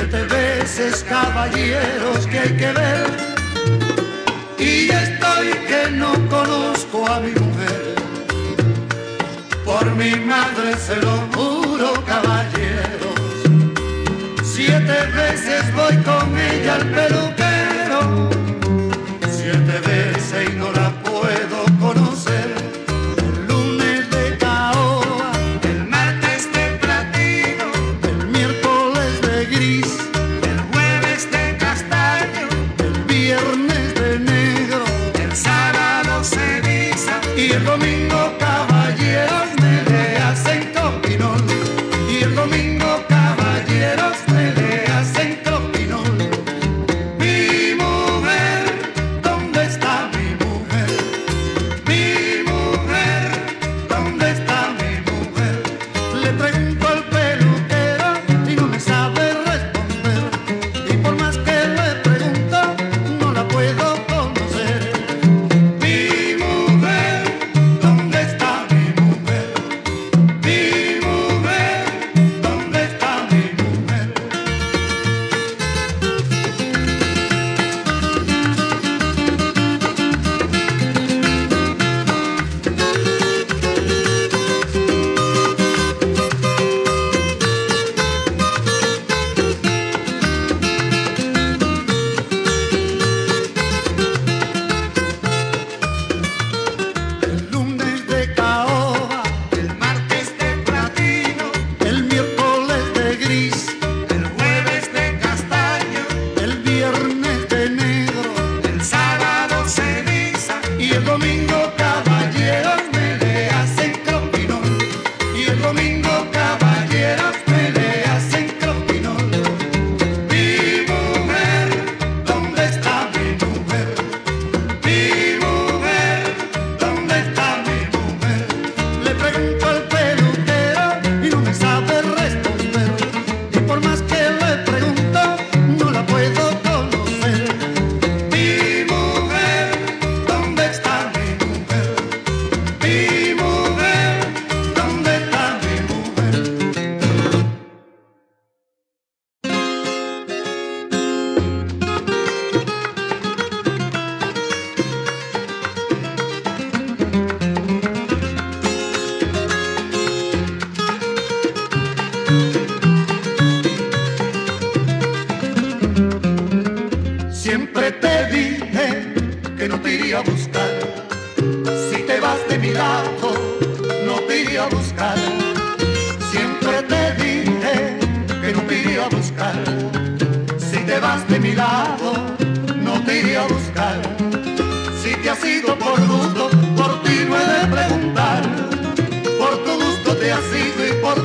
siete veces caballeros que hay que ver. Y estoy que no conozco a mi mujer. Por mi madre se lo juro, caballeros. Siete veces voy con ella al peluquero.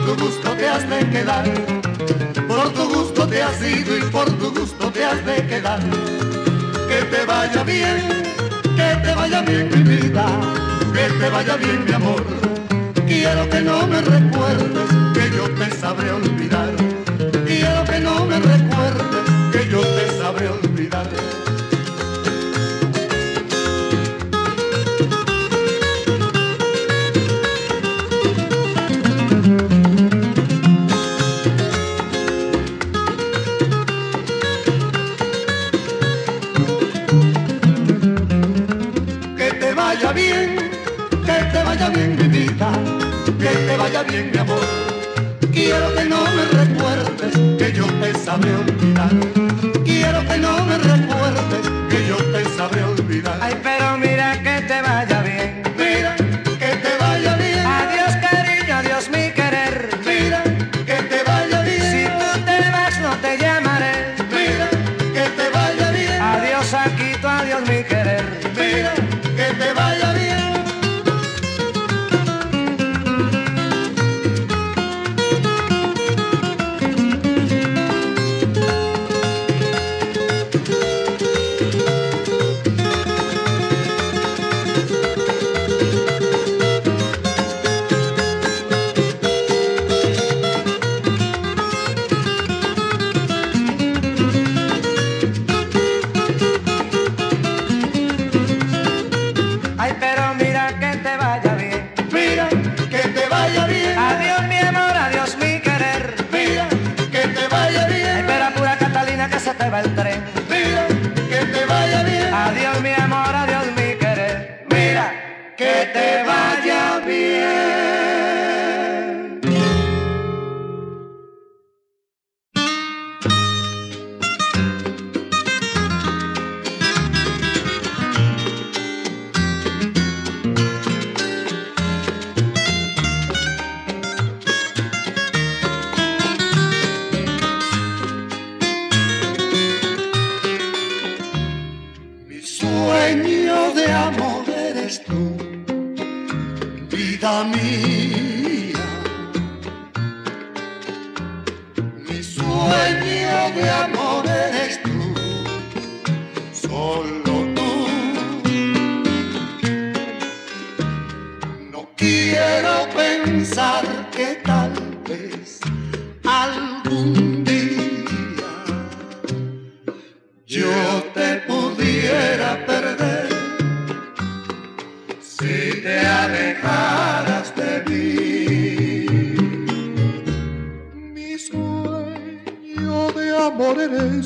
Por tu gusto te has de quedar, por tu gusto te has ido y por tu gusto te has de quedar. Que te vaya bien, que te vaya bien mi vida, que te vaya bien mi amor. Quiero que no me recuerdes que yo te sabré olvidar. Quiero que no me recuerdes que yo te sabré olvidar. Quiero que no me recuerdes que yo te sabré olvidar. Quiero que no me recuerdes.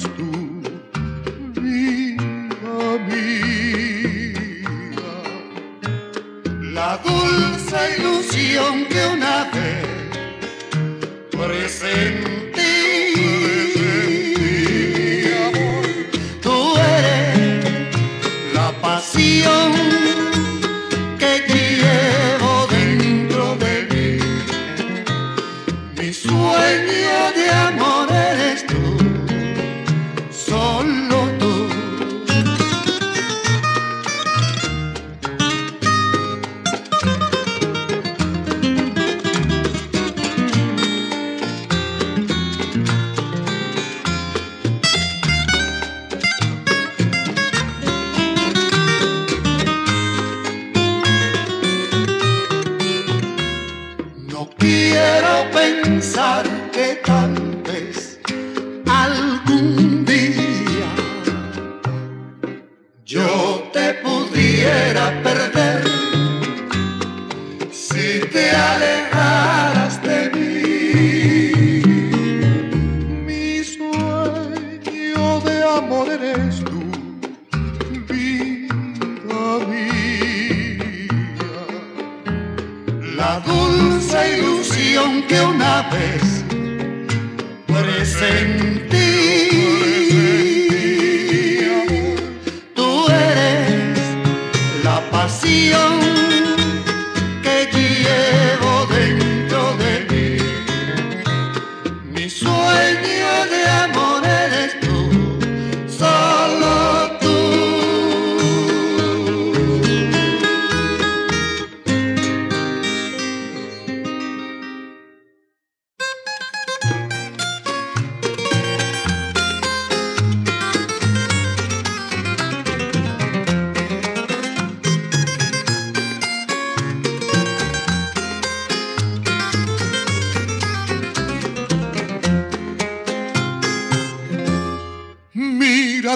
eres.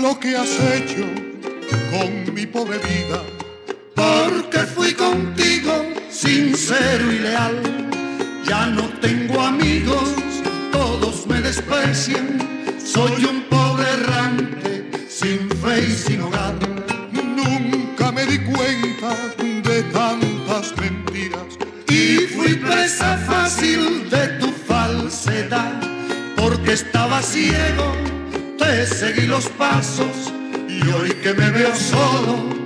lo que has hecho con mi pobre vida, porque fui contigo sincero y leal. Ya no tengo amigos, todos me desprecian, soy un pobre errante, sin fe y sin hogar. Nunca me di cuenta de tantas mentiras y fui presa fácil de tu falsedad, porque estaba ciego seguí los pasos y hoy que me veo solo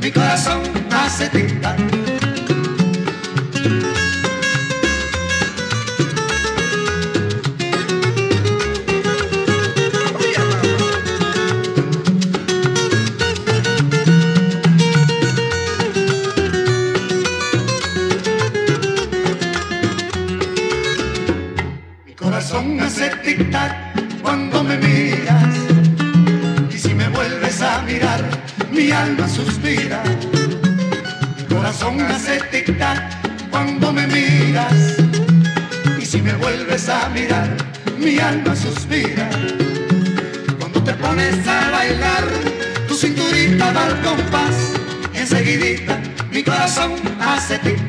mi corazón hace temblar. alma suspira. Cuando te pones a bailar, tu cinturita va al compás. Enseguidita mi corazón hace tic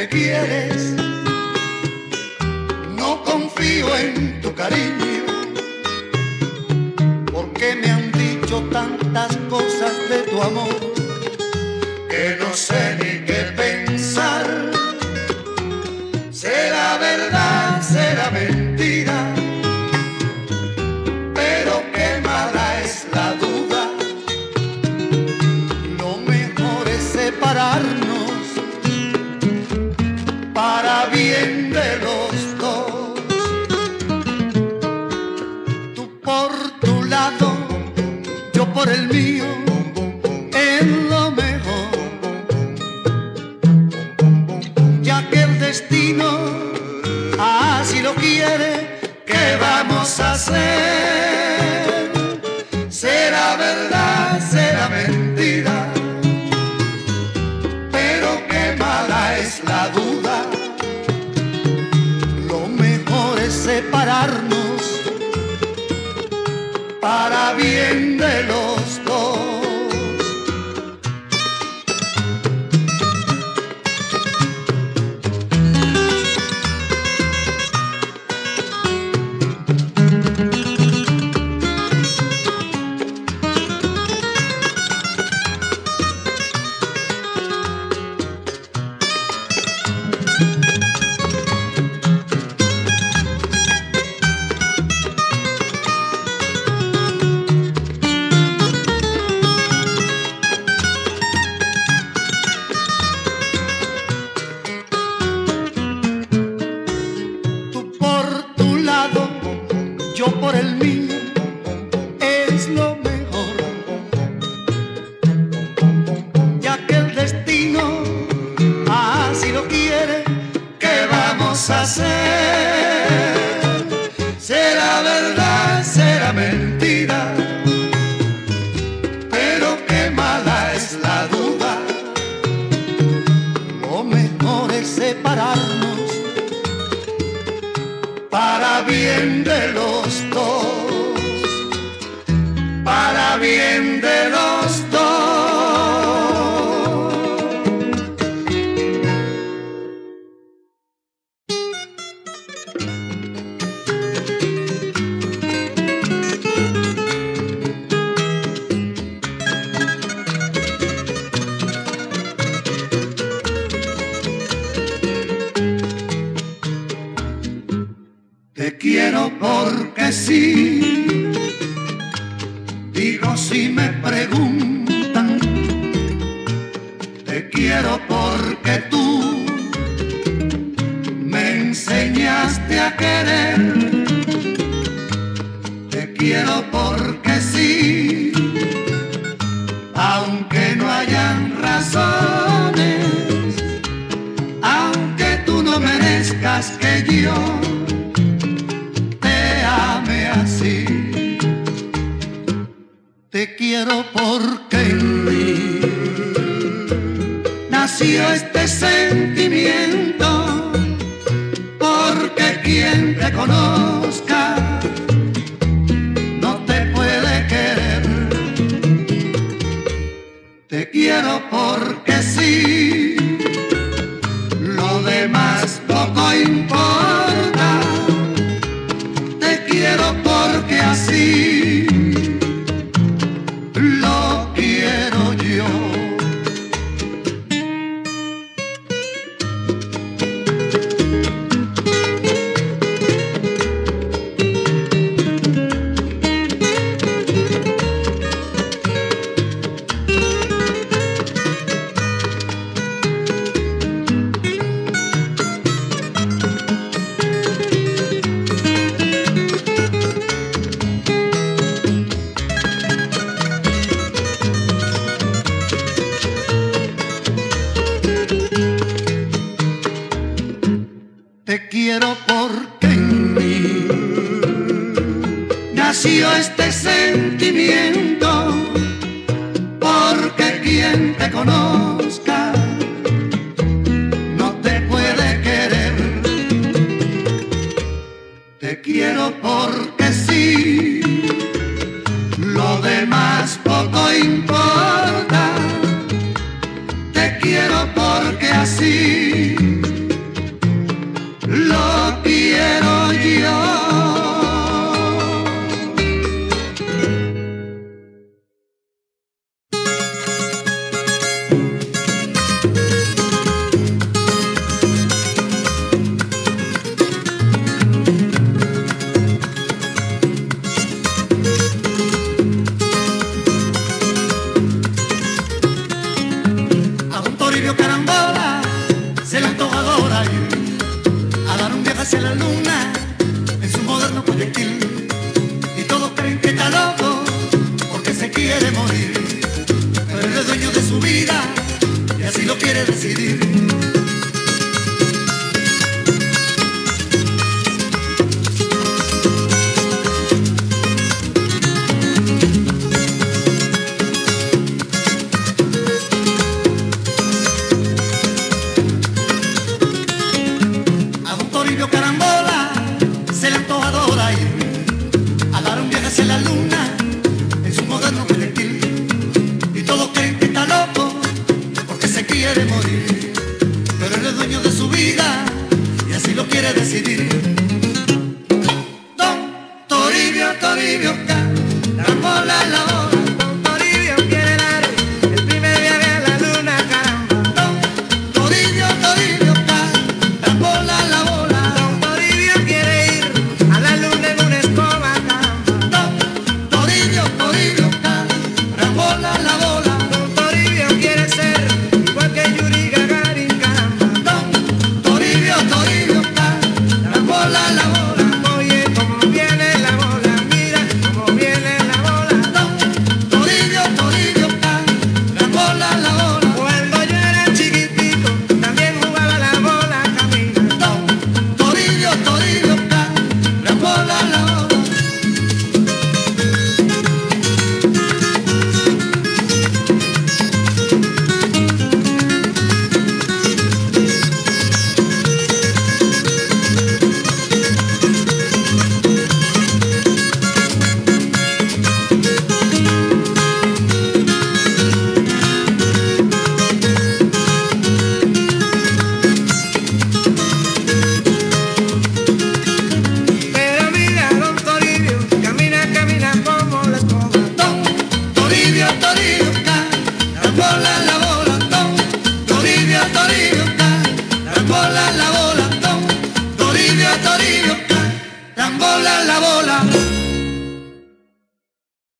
me quieres,